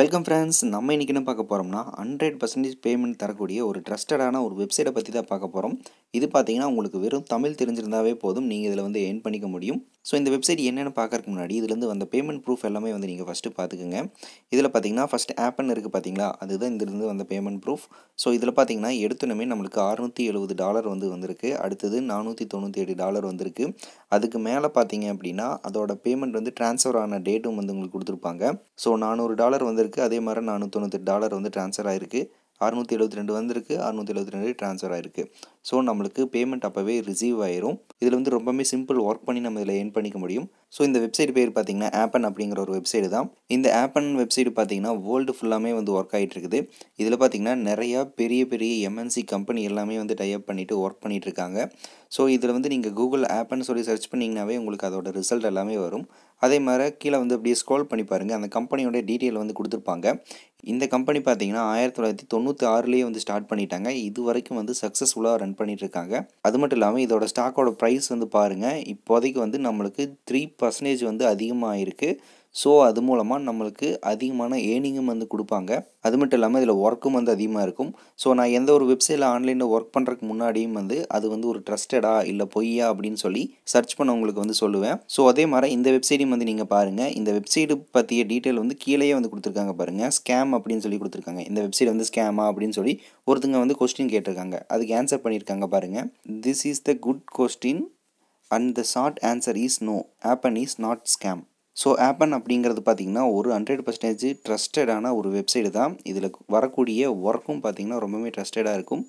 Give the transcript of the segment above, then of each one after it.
Welcome friends நம்ம இன்றைக்கி என்ன பார்க்க போகிறோம்னா ஹண்ட்ரட் பர்சன்டேஜ் பேமெண்ட் தரக்கூடிய ஒரு ட்ரஸ்டடான ஒரு வெப்சைட்டை பற்றி தான் பார்க்க போகிறோம் இது பார்த்தீங்கன்னா உங்களுக்கு வெறும் தமிழ் தெரிஞ்சிருந்தாவே போதும். நீங்கள் இதில் வந்து ஏர்ன் பண்ணிக்க முடியும். ஸோ இந்த வெப்சைட் என்னென்னு பார்க்கறதுக்கு முன்னாடி இதுலேருந்து வந்த பேமெண்ட் ப்ரூஃப் எல்லாமே வந்து நீங்கள் ஃபஸ்ட்டு பார்த்துக்குங்க. இதில் பார்த்தீங்கன்னா ஃபஸ்ட் ஆப்னு இருக்குது பார்த்தீங்களா? அதுதான் இதுலேருந்து வந்த பேமெண்ட் ப்ரூஃப் ஸோ இதில் பார்த்தீங்கன்னா எடுத்தனமே நம்மளுக்கு அறுநூற்றி எழுபது டாலர் வந்து வந்திருக்கு. அடுத்தது நானூற்றி தொண்ணூற்றி ஏழு டாலர் வந்திருக்கு. அதுக்கு மேலே பார்த்தீங்க அப்படின்னா அதோட பேமெண்ட் வந்து ட்ரான்ஸ்ஃபர் ஆன டேட்டும் வந்து உங்களுக்கு கொடுத்துருப்பாங்க. ஸோ நானூறு டாலர் வந்திருக்கு. அதே மாதிரி நானூற்றி தொண்ணூற்றி டாலர் வந்து ட்ரான்ஸ்ஃபர் ஆயிருக்கு. அறுநூற்றி எழுபத்தி ரெண்டு வந்திருக்கு. அறுநூற்றி எழுபத்தி ரெண்டு ட்ரான்ஸ்ஃபர் ஆயிருக்கு. ஸோ நம்மளுக்கு பேமெண்ட் அப்போவே ரிசீவ் ஆயிரும். இதில் வந்து ரொம்பவே சிம்பிள் ஒர்க் பண்ணி நம்ம இதில் ஏர்ன் பண்ணிக்க முடியும். ஸோ இந்த வெப்சைட் பேர் பார்த்தீங்கன்னா ஆப்பன் அப்படிங்கிற ஒரு வெப்சைட் தான். இந்த ஆப்பன் வெப்சைட் பார்த்தீங்கன்னா வேர்ல்டு ஃபுல்லாமே வந்து ஒர்க் ஆகிட்டு இருக்குது இதில் பார்த்தீங்கன்னா நிறையா பெரிய பெரிய எம்என்சி கம்பெனி எல்லாமே வந்து டைப் பண்ணிவிட்டு ஒர்க் பண்ணிகிட்டு இருக்காங்க ஸோ இதில் வந்து நீங்கள் கூகுள் ஆப்னு சொல்லி சர்ச் பண்ணிங்கனாவே உங்களுக்கு அதோட ரிசல்ட் எல்லாமே வரும். அதே மாதிரி கீழே வந்து அப்படியே ஸ்க்ரோல் பண்ணி பாருங்கள் அந்த கம்பெனியோட டீட்டெயில் வந்து கொடுத்துருப்பாங்க. இந்த கம்பெனி பார்த்தீங்கன்னா ஆயிரத்தி தொள்ளாயிரத்தி தொண்ணூற்றி ஆறுலேயே வந்து ஸ்டார்ட் பண்ணிட்டாங்க. இது வரைக்கும் வந்து சக்ஸஸ்ஃபுல்லாக ரன் ரன் இருக்காங்க அது மட்டும் இல்லாமல் இதோட ஸ்டாக்கோட ப்ரைஸ் வந்து பாருங்கள் இப்போதைக்கு வந்து நம்மளுக்கு த்ரீ பர்சன்டேஜ் வந்து அதிகமாக இருக்குது ஸோ அது மூலமாக நம்மளுக்கு அதிகமான ஏர்னிங்கும் வந்து கொடுப்பாங்க. அது மட்டும் இல்லாமல் இதில் ஒர்க்கும் வந்து அதிகமாக இருக்கும். ஸோ நான் எந்த ஒரு வெப்சைட்டில் ஆன்லைனில் ஒர்க் பண்ணுறதுக்கு முன்னாடியும் வந்து அது வந்து ஒரு ட்ரஸ்டடா இல்லை பொய்யா அப்படின்னு சொல்லி சர்ச் பண்ண உங்களுக்கு வந்து சொல்லுவேன். ஸோ அதே மாதிரி இந்த வெப்சைட்டையும் வந்து நீங்கள் பாருங்கள் இந்த வெப்சைட்டு பற்றிய டீட்டெயில் வந்து கீழேயே வந்து கொடுத்துருக்காங்க பாருங்கள் ஸ்கேம் அப்படின்னு சொல்லி கொடுத்துருக்காங்க. இந்த வெப்சைட் வந்து ஸ்கேமா அப்படின்னு சொல்லி ஒருத்தங்க வந்து கொஸ்டின் கேட்டிருக்காங்க. அதுக்கு ஆன்சர் பண்ணியிருக்காங்க பாருங்கள் this is the good question and the short answer is no Appen is not scam so Appen அப்படிங்கிறது பார்த்திங்கன்னா ஒரு ஹண்ட்ரட் பர்சன்டேஜ் ட்ரஸ்டடான ஒரு வெப்சைட்டு தான். இதில் வரக்கூடிய ஒர்க்கும் பார்த்திங்கன்னா ரொம்பவே ட்ரஸ்டடாக இருக்கும்.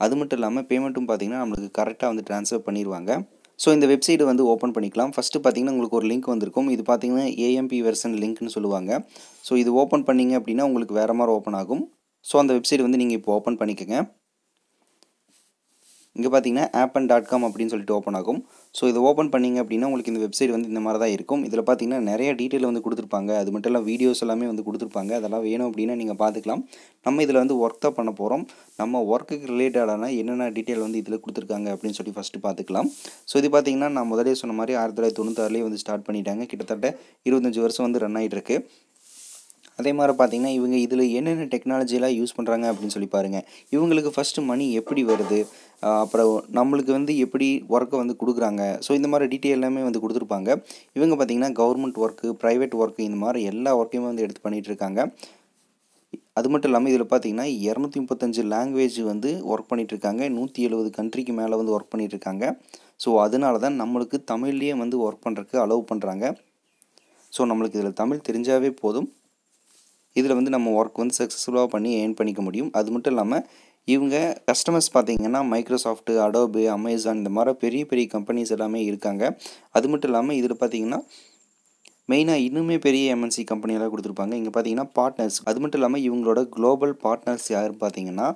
அது மட்டும் இல்லாமல் பேமெண்ட்டும் பார்த்திங்கன்னா நம்மளுக்கு கரெக்டாக வந்து ட்ரான்ஸ்ஃபர் பண்ணிடுவாங்க ஸோ இந்த வெப்சைட்டை வந்து ஓப்பன் பண்ணிக்கலாம். ஃபஸ்ட்டு பார்த்திங்கன்னா உங்களுக்கு ஒரு லிங்க் வந்திருக்கும். இது பார்த்திங்கன்னா ஏஎம்பி வெர்சன் லிங்க்னு சொல்லுவாங்க. ஸோ இது ஓப்பன் பண்ணிங்க அப்படின்னா உங்களுக்கு வேறு மாதிரி ஓப்பன் ஆகும். ஸோ அந்த வெப்சைட் வந்து நீங்கள் இப்போ ஓப்பன் பண்ணிக்கோங்க. இங்கே பார்த்தீங்கன்னா ஆப்பன் டாட் காம் அப்படின்னு சொல்லிட்டு ஓப்பன் ஆகும். ஸோ இதை ஓப்பன் பண்ணிங்க அப்படின்னா உங்களுக்கு இந்த வெப்சைட் வந்து இந்த மாதிரி தான் இருக்கும். இதில் பார்த்தீங்கன்னா நிறைய டீட்டெயில் வந்து கொடுத்துருப்பாங்க. அது மட்டும் இல்லை வீடியோஸ் எல்லாமே வந்து கொடுத்துருப்பாங்க. அதெல்லாம் வேணும் அப்படின்னா நீங்கள் பார்த்துக்கலாம் நம்ம இதில் வந்து ஒர்க் தான் பண்ண போகிறோம் நம்ம ஒர்க்குக்கு ரிலேட்டடான என்னென்ன டீட்டெயில் வந்து இதில் கொடுத்துருக்காங்க அப்படின்னு சொல்லி ஃபஸ்ட்டு பார்த்துக்கலாம் ஸோ இது பார்த்தீங்கன்னா நான் முதலே சொன்ன மாதிரி ஆயிரத்தி தொள்ளாயிரத்தி தொண்ணூத்தாறுலேயே வந்து ஸ்டார்ட் பண்ணிட்டாங்க. கிட்டத்தட்ட இருபத்தஞ்சி வருஷம் வந்து ரன் ஆகிட்டு இருக்குது அதே மாதிரி பார்த்தீங்கன்னா இவங்க இதில் என்னென்ன டெக்னாலஜியெலாம் யூஸ் பண்ணுறாங்க அப்படின்னு சொல்லி பாருங்கள் இவங்களுக்கு ஃபஸ்ட்டு மணி எப்படி வருது? அப்புறம் நம்மளுக்கு வந்து எப்படி ஒர்க்கை வந்து கொடுக்குறாங்க? ஸோ இந்த மாதிரி டீட்டெயில் எல்லாமே வந்து கொடுத்துருப்பாங்க. இவங்க பார்த்திங்கன்னா கவர்மெண்ட் ஒர்க்கு ப்ரைவேட் ஒர்க்கு இந்த மாதிரி எல்லா ஒர்க்கையுமே வந்து எடுத்து பண்ணிகிட்டு இருக்காங்க. அது மட்டும் இல்லாமல் இதில் பார்த்தீங்கன்னா இரநூத்தி முப்பத்தஞ்சு லாங்குவேஜ் வந்து ஒர்க் பண்ணிகிட்ருக்காங்க நூற்றி எழுபது கண்ட்ரிக்கு மேலே வந்து ஒர்க் பண்ணிகிட்ருக்காங்க ஸோ அதனால தான் நம்மளுக்கு தமிழ்லேயே வந்து ஒர்க் பண்ணுறதுக்கு அலோவ் பண்ணுறாங்க ஸோ நம்மளுக்கு இதில் தமிழ் தெரிஞ்சாவே போதும். இதில் வந்து நம்ம ஒர்க் வந்து சக்ஸஸ்ஃபுல்லாக பண்ணி ஏர்ன் பண்ணிக்க முடியும். அது மட்டும் இல்லாமல் இவங்க கஸ்டமர்ஸ் பார்த்தீங்கன்னா மைக்ரோசாஃப்ட்டு அடோபு அமேசான் இந்த மாதிரி பெரிய பெரிய கம்பெனிஸ் எல்லாமே இருக்காங்க. அது மட்டும் இல்லாமல் இதில் பார்த்தீங்கன்னா மெயினாக இன்னுமே பெரிய எம்என்சி கம்பெனியெல்லாம் கொடுத்துருப்பாங்க. இங்கே பார்த்தீங்கன்னா பார்ட்னர்ஸ் அது மட்டும் இல்லாமல் இவங்களோட குளோபல் பார்ட்னர்ஸ் யார் பார்த்தீங்கன்னா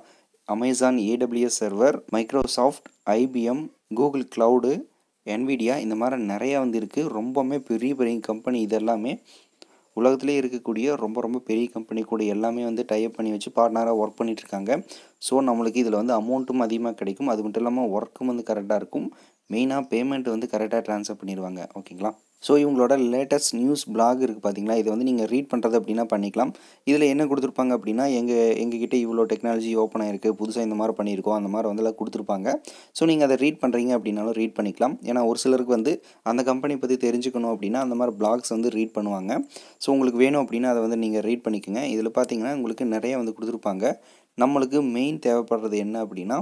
Amazon AWS server Microsoft IBM Google cloud Nvidia இந்த மாதிரி நிறையா வந்து இருக்குது ரொம்பவுமே பெரிய பெரிய கம்பெனி இதெல்லாமே உலகத்திலே இருக்கக்கூடிய ரொம்ப ரொம்ப பெரிய கம்பெனி கூட எல்லாமே வந்து டைப் பண்ணி வச்சு பார்ட்னராக ஒர்க் பண்ணிகிட்ருக்காங்க ஸோ நம்மளுக்கு இதில் வந்து அமௌண்ட்டும் அதிகமாக கிடைக்கும். அது மட்டும் இல்லாமல் ஒர்க்கும் வந்து கரெக்டாக இருக்கும். மெயினாக பேமெண்ட் வந்து கரெக்டாக ட்ரான்ஸ்ஃபர் பண்ணிடுவாங்க ஓகேங்களா ஸோ இவங்களோட லேட்டஸ்ட் நியூஸ் பிளாக் இருக்குது பார்த்தீங்களா இதை வந்து நீங்கள் ரீட் பண்ணுறது அப்படின்னா பண்ணிக்கலாம். இதில் என்ன கொடுத்துருப்பாங்க அப்படின்னா எங்கள் எங்ககிட்ட இவ்வளோ டெக்னாலஜி ஓப்பன் ஆயிருக்கு புதுசாக இந்த மாதிரி பண்ணியிருக்கோம் அந்த மாதிரி வந்து கொடுத்துருப்பாங்க. ஸோ நீங்கள் அதை ரீட் பண்ணுறீங்க அப்படின்னாலும் ரீட் பண்ணிக்கலாம். ஏன்னா ஒரு சிலருக்கு வந்து அந்த கம்பெனி பற்றி தெரிஞ்சுக்கணும் அப்படின்னா அந்த மாதிரி பிளாக்ஸ் வந்து ரீட் பண்ணுவாங்க. ஸோ உங்களுக்கு வேணும் அப்படின்னா அதை வந்து நீங்கள் ரீட் பண்ணிக்கோங்க. இதில் பார்த்தீங்கன்னா உங்களுக்கு நிறைய வந்து கொடுத்துருப்பாங்க. நம்மளுக்கு மெயின் தேவைப்படுறது என்ன அப்படின்னா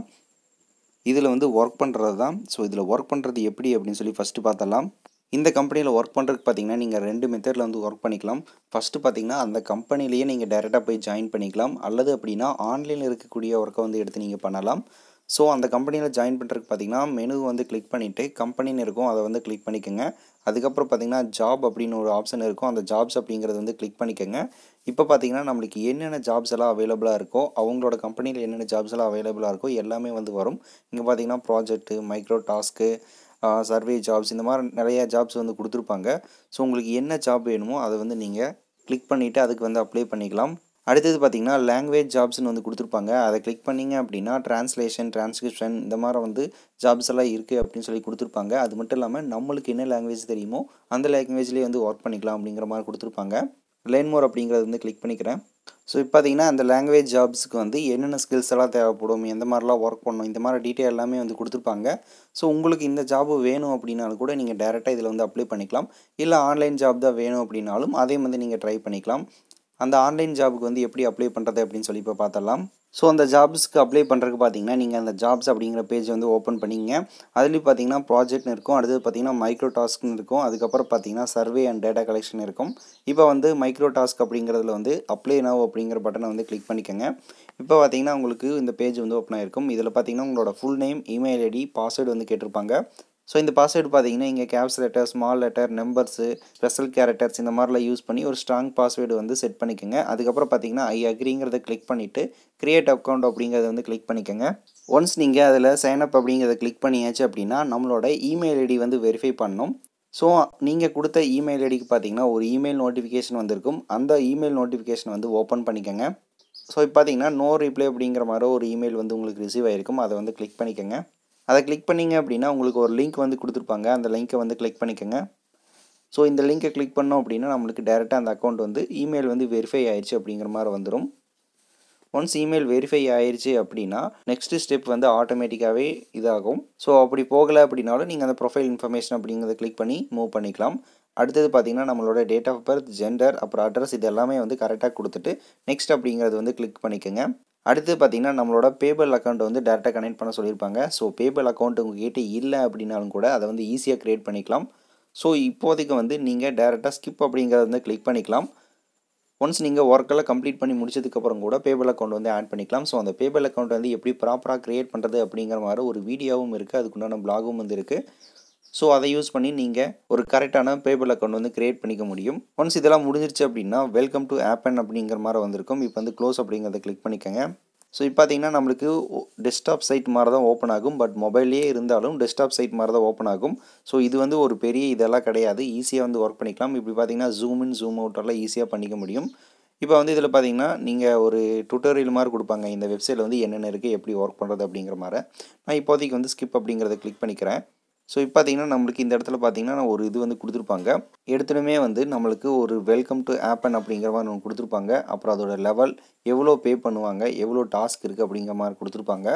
இதில் வந்து ஒர்க் பண்ணுறது தான் ஸோ இதில் ஒர்க் பண்ணுறது எப்படி அப்படின்னு சொல்லி ஃபஸ்ட்டு பார்த்தலாம் இந்த கம்பெனியில் ஒர்க் பண்ணுறதுக்கு பார்த்தீங்கன்னா நீங்கள் ரெண்டு மெத்தடில் வந்து ஒர்க் பண்ணிக்கலாம். ஃபஸ்ட்டு பார்த்தீங்கன்னா அந்த கம்பெனிலேயே நீங்கள் டேரெக்டாக போய் ஜாயின் பண்ணிக்கலாம். அல்லது அப்படின்னா ஆன்லைனில் இருக்கக்கூடிய ஒர்க்கை வந்து எடுத்து நீங்கள் பண்ணலாம். ஸோ அந்த கம்பெனியில் ஜாயின் பண்ணுறதுக்கு பார்த்தீங்கன்னா மெனு வந்து கிளிக் பண்ணிவிட்டு கம்பெனின்னு இருக்கும் அதை வந்து கிளிக் பண்ணிக்கோங்க. அதுக்கப்புறம் பார்த்தீங்கன்னா ஜாப் அப்படின்னு ஒரு ஆப்ஷன் இருக்கும். அந்த ஜாப்ஸ் அப்படிங்கிறது வந்து கிளிக் பண்ணிக்கோங்க. இப்போ பார்த்தீங்கன்னா நம்மளுக்கு என்னென்ன ஜாப்ஸ் எல்லாம் அவைலபிளாக இருக்கோ அவங்களோட கம்பெனியில் என்னென்ன ஜாப்ஸ் எல்லாம் அவைலபிளாக இருக்கோ எல்லாமே வந்து வரும். இங்கே பார்த்தீங்கன்னா project micro task survey jobs இந்த மாதிரி நிறையா ஜாப்ஸ் வந்து கொடுத்துருப்பாங்க. ஸோ உங்களுக்கு என்ன ஜாப் வேணுமோ அதை வந்து நீங்கள் கிளிக் பண்ணிவிட்டு அதுக்கு வந்து அப்ளை பண்ணிக்கலாம். அடுத்தது பார்த்தீங்கன்னா லாங்குவேஜ் ஜாப்ஸ்னு வந்து கொடுத்துருப்பாங்க. அதை கிளிக் பண்ணிங்க அப்படின்னா ட்ரான்ஸ்லேஷன் டிரான்ஸ்கிரிப்ஷன் இந்த மாதிரி வந்து ஜாப்ஸ் எல்லாம் இருக்குது அப்படின்னு சொல்லி கொடுத்துருப்பாங்க. அது மட்டும் இல்லாமல் நம்மளுக்கு என்ன லாங்குவேஜ் தெரியுமோ அந்த லாங்குவேஜ்லேயே வந்து ஒர்க் பண்ணிக்கலாம் அப்படிங்கிற மாதிரி கொடுத்துருப்பாங்க. லேர்ன் மோர் அப்படிங்கிறது வந்து கிளிக் பண்ணிக்கிறேன். ஸோ இப்போ பார்த்தீங்கன்னா அந்த லாங்குவேஜ் ஜாப்ஸுக்கு வந்து என்னென்ன ஸ்கில்ஸ் எல்லாம் தேவைப்படும் எந்த மாதிரிலாம் ஒர்க் பண்ணணும் இந்த மாதிரி டீட்டெயில் எல்லாமே வந்து கொடுத்துருப்பாங்க. ஸோ உங்களுக்கு இந்த ஜாப் வேணும் அப்படின்னாலும் கூட நீங்கள் டேரெக்டாக இதில் வந்து அப்ளை பண்ணிக்கலாம். இல்லை ஆன்லைன் ஜாப் தான் வேணும் அப்படின்னாலும் அதையும் வந்து நீங்கள் ட்ரை பண்ணிக்கலாம். அந்த ஆன்லைன் ஜாபுக்கு வந்து எப்படி அப்ளை பண்ணுறது அப்படின்னு சொல்லி இப்போ பார்த்தலாம் ஸோ அந்த ஜாப்ஸ்க்கு அப்ளை பண்ணுறதுக்கு பார்த்தீங்கன்னா நீங்கள் அந்த ஜாப்ஸ் அப்படிங்கிற பேஜ் வந்து ஓப்பன் பண்ணிங்க அதுலேயும் பார்த்தீங்கன்னா ப்ராஜெக்ட்னு இருக்கும். அடுத்தது பார்த்தீங்கன்னா மைக்ரோ டாஸ்க்னு இருக்கும். அதுக்கப்புறம் பார்த்தீங்கன்னா சர்வே அண்ட் டேட்டா கலெக்ஷன் இருக்கும். இப்போ வந்து மைக்ரோ டாஸ்க் அப்படிங்கிறதுல வந்து அப்ளை நவ் அப்படிங்கிற பட்டனை வந்து கிளிக் பண்ணிக்கோங்க. இப்போ பார்த்தீங்கன்னா உங்களுக்கு இந்த பேஜ் வந்து ஓப்பன் ஆகிருக்கும் இதில் பார்த்தீங்கன்னா உங்களோட full name email ID password வந்து கேட்டிருப்பாங்க. ஸோ இந்த பாஸ்வேர்டு பார்த்தீங்கன்னா இங்கே caps letter small letter numbers special characters இந்த மாதிரிலாம் யூஸ் பண்ணி ஒரு ஸ்ட்ராங் பாஸ்வேர்டு வந்து செட் பண்ணிக்கோங்க. அதுக்கப்புறம் பார்த்தீங்கன்னா ஐ அக்ரிங்கிறத கிளிக் பண்ணிவிட்டு க்ரியேட் அக்கௌண்ட் அப்படிங்கிறத வந்து கிளிக் பண்ணிக்கோங்க. ஒன்ஸ் நீங்கள் அதில் சைனப் அப்படிங்கிறத கிளிக் பண்ணியாச்சு அப்படின்னா நம்மளோட இமெயில் ஐடி வந்து வெரிஃபை பண்ணணும் ஸோ நீங்கள் கொடுத்த இமெயில் ஐடிக்கு பார்த்தீங்கன்னா ஒரு இமெயில் நோட்டிஃபிகேஷன் வந்திருக்கும். அந்த இமெயில் நோட்டிஃபிகேஷன் வந்து ஓப்பன் பண்ணிக்கோங்க. ஸோ இப்போ பார்த்தீங்கன்னா நோ ரிப்ளை அப்படிங்கிற மாதிரி ஒரு இமெயில் வந்து உங்களுக்கு ரிசீவ் ஆகிருக்கும் அதை வந்து கிளிக் பண்ணிக்கோங்க. அதை கிளிக் பண்ணிங்க அப்படின்னா உங்களுக்கு ஒரு லிங்க் வந்து கொடுத்துருப்பாங்க. அந்த லிங்க்கை வந்து கிளிக் பண்ணிக்கோங்க. ஸோ இந்த லிங்க்கை கிளிக் பண்ணோம் அப்படின்னா நம்மளுக்கு டேரெக்டாக அந்த அக்கௌண்ட் வந்து இமெயில் வந்து வெரிஃபை ஆயிடுச்சு அப்படிங்கிற மாதிரி வந்துடும் ஒன்ஸ் இமெயில் வெரிஃபை ஆயிடுச்சு அப்படின்னா நெக்ஸ்ட்டு ஸ்டெப் வந்து ஆட்டோமேட்டிக்காகவே இதாகும். ஸோ அப்படி போகலை அப்படின்னாலும் நீங்கள் அந்த ப்ரொஃபைல் இன்ஃபர்மேஷன் அப்படிங்கிறத கிளிக் பண்ணி மூவ் பண்ணிக்கலாம். அடுத்தது பார்த்திங்கன்னா நம்மளோட டேட் ஆஃப் பர்த் ஜெண்டர் அப்புறம் அட்ரஸ் இது எல்லாமே வந்து கரெக்டாக கொடுத்துட்டு நெக்ஸ்ட் அப்படிங்கிறது வந்து கிளிக் பண்ணிக்கோங்க. அடுத்து பார்த்திங்கன்னா நம்மளோட பேபல் அக்கௌண்ட்டை வந்து டேரெக்டாக கனெக்ட் பண்ண சொல்லியிருப்பாங்க. ஸோ பேபல் அக்கௌண்ட் உங்ககிட்ட இல்லை அப்படின்னாலும் கூட அதை வந்து ஈஸியாக க்ரியேட் பண்ணிக்கலாம். ஸோ இப்போதைக்கு வந்து நீங்கள் டேரெக்டாக ஸ்கிப் அப்படிங்கிறத வந்து கிளிக் பண்ணிக்கலாம். ஒன்ஸ் நீங்கள் ஒர்க்கெல்லாம் கம்ப்ளீட் பண்ணி முடிச்சதுக்கப்புறம் கூட பேபல் அக்கௌண்ட் வந்து ஆட் பண்ணிக்கலாம். ஸோ அந்த பேபல் அக்கௌண்ட் வந்து எப்படி ப்ராப்பராக க்ரியேட் பண்ணுறது அப்படிங்கிற மாதிரி ஒரு வீடியோவும் இருக்குது அதுக்குண்டான பிளாகும் வந்து இருக்குது ஸோ அதை யூஸ் பண்ணி நீங்கள் ஒரு கரெக்டான பேபிள் அக்கௌண்ட் வந்து க்ரியேட் பண்ணிக்க முடியும். ஒன்ஸ் இதெல்லாம் முடிஞ்சிருச்சு அப்படின்னா வெல்கம் டு ஆப்பன் அப்படிங்கிற மாதிரி வந்திருக்கும். இப்போ வந்து க்ளோஸ் அப்படிங்கிறத கிளிக் பண்ணிக்கோங்க. ஸோ இப்போ பார்த்தீங்கன்னா நம்மளுக்கு டெஸ்க்டாப் சைட் மாதிரி தான் ஓப்பன் ஆகும். பட் மொபைல்லேயே இருந்தாலும் டெஸ்க்டாப் சைட் மாதிரி தான் ஓப்பன் ஆகும். ஸோ இது வந்து ஒரு பெரிய இதெல்லாம் கிடையாது. ஈஸியாக வந்து ஒர்க் பண்ணிக்கலாம். இப்படி பார்த்தீங்கன்னா ஜூம் இன் ஜூம் அவுட்டெல்லாம் ஈஸியாக பண்ணிக்க முடியும். இப்போ வந்து இதில் பார்த்தீங்கன்னா நீங்கள் ஒரு டுட்டோரியல் மாதிரி கொடுப்பாங்க. இந்த வெப்சைட்டில் வந்து என்னென்ன இருக்குது எப்படி ஒர்க் பண்ணுறது அப்படிங்கிற மாதிரி. நான் இப்போதைக்கு வந்து ஸ்கிப் அப்படிங்கிறத கிளிக் பண்ணிக்கிறேன். ஸோ இப்போ பார்த்தீங்கன்னா நம்மளுக்கு இந்த இடத்துல பார்த்தீங்கன்னா ஒரு இது வந்து கொடுத்துருப்பாங்க. எடுத்துனுமே வந்து நம்மளுக்கு ஒரு வெல்கம் டு ஆப்பன் அப்படிங்கிற மாதிரி ஒன்று கொடுத்துருப்பாங்க. அப்புறம் அதோட லெவல் எவ்வளோ பே பண்ணுவாங்க எவ்வளோ டாஸ்க் இருக்குது அப்படிங்கிற மாதிரி கொடுத்துருப்பாங்க.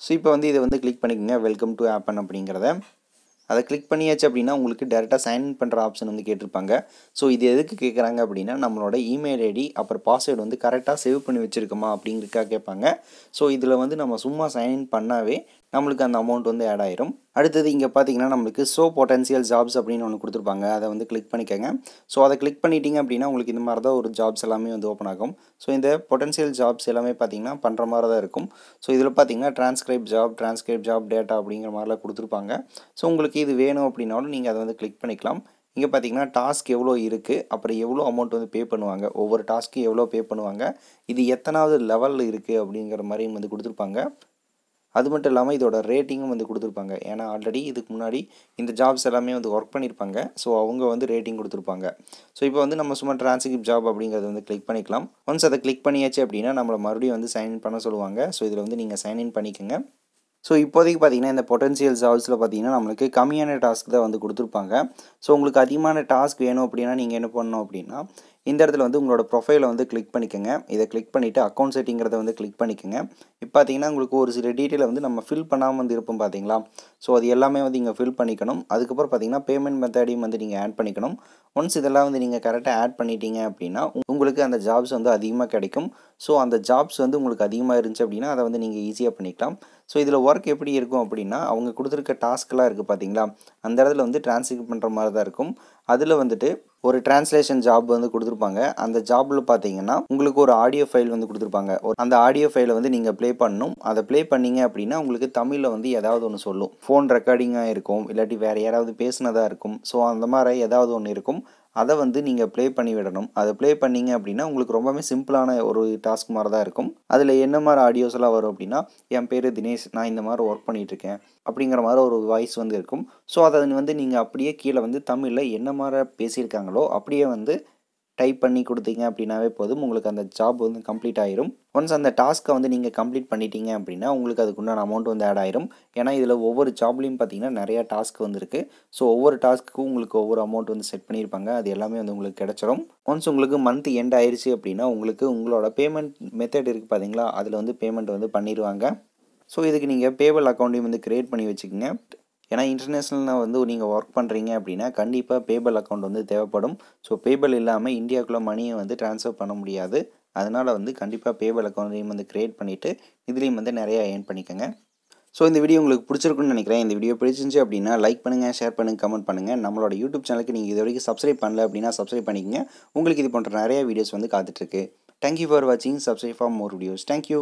ஸோ இப்போ வந்து இதை வந்து கிளிக் பண்ணிக்கோங்க வெல்கம் டு ஆப்பன் அப்படிங்கிறத. அதை கிளிக் பண்ணியாச்சு அப்படின்னா உங்களுக்கு டேரெக்டாக சைன் பண்ணுற ஆப்ஷன் வந்து கேட்டிருப்பாங்க. ஸோ இது எதுக்கு கேட்குறாங்க அப்படின்னா நம்மளோட இமெயில் ஐடி அப்புறம் பாஸ்வேர்டு வந்து கரெக்டாக சேவ் பண்ணி வச்சுருக்கோமா அப்படிங்கிறதுக்காக கேட்பாங்க. ஸோ இதில் வந்து நம்ம சும்மா சைன் பண்ணாவே நம்மளுக்கு அந்த அமௌண்ட் வந்து ஆட் ஆயிரும். அடுத்தது இங்கே பார்த்தீங்கன்னா நம்மளுக்கு ஸோ பொட்டன்சியல் ஜாப்ஸ் அப்படின்னு ஒன்று கொடுத்துருப்பாங்க. அதை வந்து கிளிக் பண்ணிக்கோங்க. ஸோ அதை கிளிக் பண்ணிட்டீங்க அப்படின்னா உங்களுக்கு இந்த மாதிரி தான் ஒரு ஜாப்ஸ் எல்லாமே வந்து ஓப்பன் ஆகும். ஸோ இந்த பொட்டன்சியல் ஜாப்ஸ் எல்லாமே பார்த்தீங்கன்னா பண்ணுற மாதிரி தான் இருக்கும். ஸோ இதில் பார்த்தீங்கன்னா transcribe job transcribe job data அப்படிங்கிற மாதிரிலாம் கொடுத்துருப்பாங்க. ஸோ உங்களுக்கு இது வேணும் அப்படின்னாலும் நீங்கள் அதை வந்து கிளிக் பண்ணிக்கலாம். இங்கே பார்த்தீங்கன்னா டாஸ்க் எவ்வளோ இருக்குது அப்புறம் எவ்வளோ அமௌண்ட் வந்து பே பண்ணுவாங்க ஒவ்வொரு டாஸ்க்கு எவ்வளோ பே பண்ணுவாங்க இது எத்தனாவது லெவலில் இருக்குது அப்படிங்கிற மாதிரியும் வந்து கொடுத்துருப்பாங்க. அது மட்டும் இல்லாமல் இதோட ரேட்டிங்கும் வந்து கொடுத்துருப்பாங்க. ஏன்னா ஆல்ரெடி இதுக்கு முன்னாடி இந்த ஜாப்ஸ் எல்லாமே வந்து ஒர்க் பண்ணியிருப்பாங்க ஸோ அவங்க வந்து ரேட்டிங் கொடுத்துருப்பாங்க. ஸோ இப்போ வந்து நம்ம சும்மா டிரான்ஸ்கிரிப் ஜாப் அப்படிங்கிறது வந்து கிளிக் பண்ணிக்கலாம். ஒன்ஸ் அதை கிளிக் பண்ணியாச்சு அப்படின்னா நம்மளை மறுபடியும் வந்து சைன்இன் பண்ண சொல்லுவாங்க. ஸோ இதில் வந்து நீங்கள் சைன்இன் பண்ணிக்கோங்க. ஸோ இப்போதைக்கு பார்த்தீங்கன்னா இந்த பொட்டன்சியல் ஜாப்ஸில் பார்த்தீங்கன்னா நம்மளுக்கு கம்மியான டாஸ்க் தான் வந்து கொடுத்துருப்பாங்க. ஸோ உங்களுக்கு அதிகமான டாஸ்க் வேணும் அப்படின்னா நீங்கள் என்ன பண்ணணும் அப்படின்னா இந்த இடத்துல வந்து உங்களோட ப்ரொஃபைலை வந்து கிளிக் பண்ணிக்கோங்க. இதை கிளிக் பண்ணிவிட்டு அக்கௌண்ட் செட்டிங்கிறத வந்து கிளிக் பண்ணிக்கோங்க. இப்போ பார்த்தீங்கன்னா உங்களுக்கு ஒரு சில டீட்டெயிலை வந்து நம்ம ஃபில் பண்ணாமல் வந்து இருப்போம் பார்த்தீங்களா ஸோ அது எல்லாமே வந்து இங்கே ஃபில் பண்ணிக்கணும். அதுக்கப்புறம் பார்த்தீங்கன்னா பேமெண்ட் மெத்தடையும் வந்து நீங்கள் ஆட் பண்ணிக்கணும். ஒன்ஸ் இதெல்லாம் வந்து நீங்கள் கரெக்டாக ஆட் பண்ணிட்டீங்க அப்படின்னா உங்களுக்கு அந்த ஜாப்ஸ் வந்து அதிகமாக கிடைக்கும். ஸோ அந்த ஜாப்ஸ் வந்து உங்களுக்கு அதிகமாக இருந்துச்சு அப்படின்னா அதை வந்து நீங்கள் ஈஸியாக பண்ணிக்கலாம். ஸோ இதில் ஒர்க் எப்படி இருக்கும் அப்படின்னா அவங்க கொடுத்துருக்க டாஸ்க்லாம் இருக்குது பார்த்தீங்களா அந்த இடத்துல வந்து டிரான்ஸ்லேட் பண்ணுற மாதிரி தான் இருக்கும். அதில் வந்துட்டு ஒரு டிரான்ஸ்லேஷன் ஜாப் வந்து கொடுத்துருப்பாங்க. அந்த ஜாப்பில் பார்த்தீங்கன்னா உங்களுக்கு ஒரு ஆடியோ ஃபைல் வந்து கொடுத்துருப்பாங்க. அந்த ஆடியோ ஃபைலை வந்து நீங்கள் ப்ளே பண்ணணும். அதை ப்ளே பண்ணீங்க அப்படின்னா உங்களுக்கு தமிழில் வந்து ஏதாவது ஒன்று சொல்லும். ஃபோன் ரெக்கார்டிங்காக இருக்கும் இல்லாட்டி வேறு யாராவது பேசுனதாக இருக்கும். ஸோ அந்த மாதிரி ஏதாவது ஒன்று இருக்கும். அதை வந்து நீங்கள் ப்ளே பண்ணி விடணும். அதை ப்ளே பண்ணீங்க அப்படின்னா உங்களுக்கு ரொம்பவே சிம்பிளான ஒரு டாஸ்க் மாதிரி தான் இருக்கும். அதில் என்ன மாதிரி ஆடியோஸ் எல்லாம் வரும் அப்படின்னா என் பேர் தினேஷ் நான் இந்த மாதிரி ஒர்க் பண்ணிகிட்ருக்கேன் அப்படிங்கிற மாதிரி ஒரு வாய்ஸ் வந்து இருக்கும். ஸோ அதை வந்து நீங்கள் அப்படியே கீழே வந்து தமிழில் என்ன மாதிரி பேசியிருக்காங்களோ அப்படியே வந்து டைப் பண்ணி கொடுத்தீங்க அப்படின்னாவே போதும். உங்களுக்கு அந்த ஜாப் வந்து கம்ப்ளீட் ஆயிரும். ஒன்ஸ் அந்த டாஸ்க்கை வந்து நீங்கள் கம்ப்ளீட் பண்ணிட்டீங்க அப்படின்னா உங்களுக்கு அதுக்குண்டான அமௌண்ட் வந்து ஆட் ஆயிரும். ஏன்னா இதில் ஒவ்வொரு ஜாப்லேயும் பார்த்தீங்கன்னா நிறையா டாஸ்க் வந்துருக்கு. ஸோ ஒவ்வொரு டாஸ்க்குக்கும் உங்களுக்கு ஒவ்வொரு அமௌண்ட் வந்து செட் பண்ணியிருப்பாங்க. அது எல்லாமே வந்து உங்களுக்கு கிடச்சிரும். ஒன்ஸ் உங்களுக்கு மந்த் எண்ட் ஆயிடுச்சு அப்படின்னா உங்களுக்கு உங்களோட பேமெண்ட் மெத்தட் இருக்குது பார்த்தீங்களா அதில் வந்து பேமெண்ட் வந்து பண்ணிடுவாங்க ஸோ இதுக்கு நீங்கள் பேபல் அக்கௌண்ட்டையும் வந்து க்ரியேட் பண்ணி வச்சுக்கோங்க. ஏன்னா இன்டர்நேஷ்னலாக வந்து நீங்கள் ஒர்க் பண்ணுறீங்க அப்படின்னா கண்டிப்பாக பேபல் அக்கௌண்ட் வந்து தேவைப்படும். ஸோ பேபல் இல்லாமல் இந்தியாவுக்குள்ளே மணியை வந்து ட்ரான்ஸ்ஃபர் பண்ண முடியாது. அதனால் வந்து கண்டிப்பாக பேபல் அக்கௌண்ட்டையும் வந்து க்ரியேட் பண்ணிவிட்டு இதுலேயும் வந்து நிறையா ஏர்ன் பண்ணிக்கோங்க. ஸோ இந்த வீடியோ உங்களுக்கு பிடிச்சிருக்குன்னு நினைக்கிறேன். இந்த வீடியோ பிடிச்சிருந்துச்சு அப்படின்னா லைக் பண்ணுங்கள் ஷேர் பண்ணுங்கள் கமெண்ட் பண்ணுங்கள் நம்மளோட யூடியூப் சேனலுக்கு நீங்கள் இது வரைக்கும் சப்ஸ்கிரைப் பண்ணல அப்படின்னா சப்ஸ்கிரைப் பண்ணிக்கங்க. உங்களுக்கு இது போன்ற நிறைய வீடியோஸ் வந்து காத்துட்ருக்கு தேங்க்யூ ஃபார் வாட்சிங் subscribe for more videos thank you